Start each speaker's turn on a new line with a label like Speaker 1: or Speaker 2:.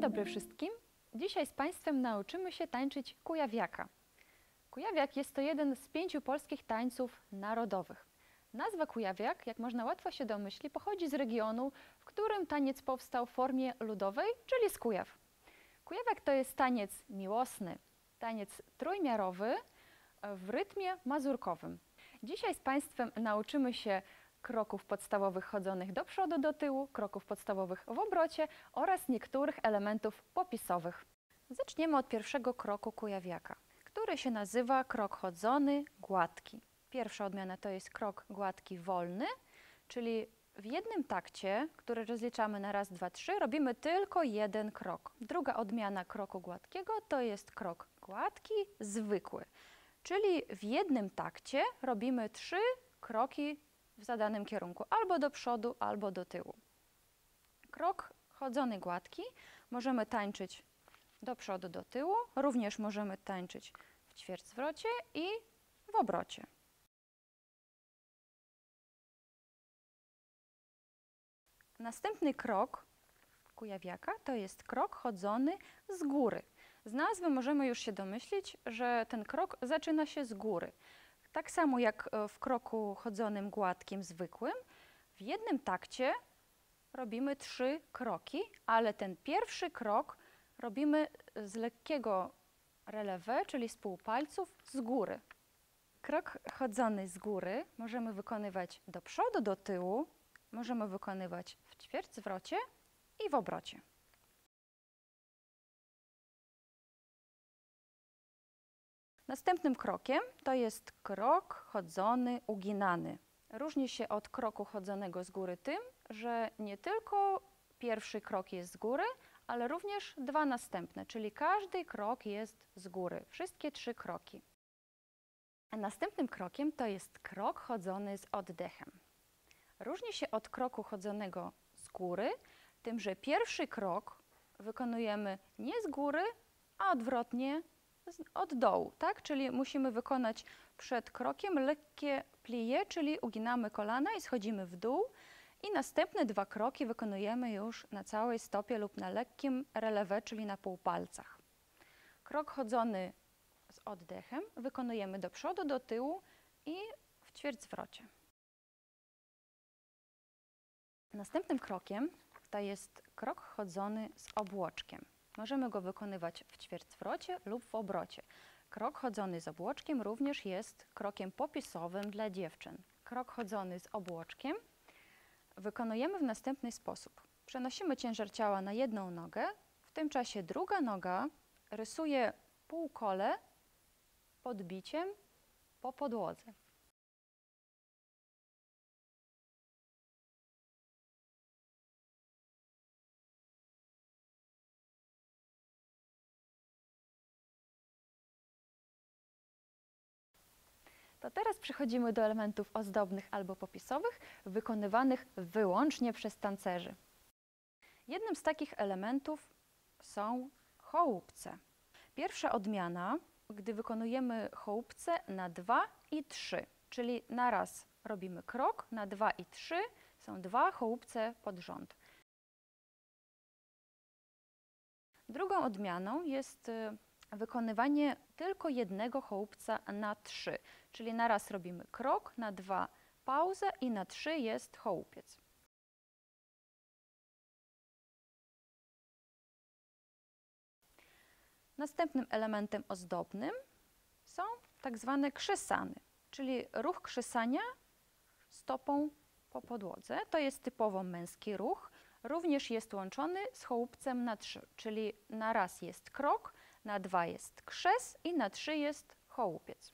Speaker 1: dobry wszystkim. Dzisiaj z Państwem nauczymy się tańczyć kujawiaka. Kujawiak jest to jeden z pięciu polskich tańców narodowych. Nazwa kujawiak, jak można łatwo się domyślić, pochodzi z regionu, w którym taniec powstał w formie ludowej, czyli z Kujaw. Kujawiak to jest taniec miłosny, taniec trójmiarowy w rytmie mazurkowym. Dzisiaj z Państwem nauczymy się kroków podstawowych chodzonych do przodu, do tyłu, kroków podstawowych w obrocie oraz niektórych elementów popisowych. Zaczniemy od pierwszego kroku kujawiaka, który się nazywa krok chodzony gładki. Pierwsza odmiana to jest krok gładki wolny, czyli w jednym takcie, który rozliczamy na raz, dwa, trzy, robimy tylko jeden krok. Druga odmiana kroku gładkiego to jest krok gładki zwykły, czyli w jednym takcie robimy trzy kroki w zadanym kierunku, albo do przodu, albo do tyłu. Krok chodzony gładki możemy tańczyć do przodu, do tyłu, również możemy tańczyć w ćwierćwrocie i w obrocie. Następny krok kujawiaka to jest krok chodzony z góry. Z nazwy możemy już się domyślić, że ten krok zaczyna się z góry. Tak samo jak e, w kroku chodzonym gładkim, zwykłym, w jednym takcie robimy trzy kroki, ale ten pierwszy krok robimy z lekkiego releve, czyli z półpalców, z góry. Krok chodzony z góry możemy wykonywać do przodu, do tyłu, możemy wykonywać w ćwierćwrocie i w obrocie. Następnym krokiem to jest krok chodzony uginany. Różni się od kroku chodzonego z góry tym, że nie tylko pierwszy krok jest z góry, ale również dwa następne, czyli każdy krok jest z góry, wszystkie trzy kroki. A następnym krokiem to jest krok chodzony z oddechem. Różni się od kroku chodzonego z góry, tym, że pierwszy krok wykonujemy nie z góry, a odwrotnie od dołu, tak? Czyli musimy wykonać przed krokiem lekkie plie, czyli uginamy kolana i schodzimy w dół. I następne dwa kroki wykonujemy już na całej stopie lub na lekkim relewe, czyli na półpalcach. Krok chodzony z oddechem wykonujemy do przodu, do tyłu i w ćwierćwrocie. Następnym krokiem to jest krok chodzony z obłoczkiem. Możemy go wykonywać w ćwierćwrocie lub w obrocie. Krok chodzony z obłoczkiem również jest krokiem popisowym dla dziewczyn. Krok chodzony z obłoczkiem wykonujemy w następny sposób. Przenosimy ciężar ciała na jedną nogę, w tym czasie druga noga rysuje półkole podbiciem po podłodze. To teraz przechodzimy do elementów ozdobnych albo popisowych, wykonywanych wyłącznie przez tancerzy. Jednym z takich elementów są chołupce. Pierwsza odmiana, gdy wykonujemy chołupce na 2 i 3, czyli na raz robimy krok, na 2 i 3 są dwa chołupce pod rząd. Drugą odmianą jest y, wykonywanie tylko jednego chołupca na trzy, czyli na raz robimy krok, na dwa pauzę i na trzy jest chołupiec. Następnym elementem ozdobnym są tak zwane krzesany, czyli ruch krzesania stopą po podłodze. To jest typowo męski ruch. Również jest łączony z chołupcem na trzy, czyli na raz jest krok, na dwa jest krzes i na trzy jest chołupiec.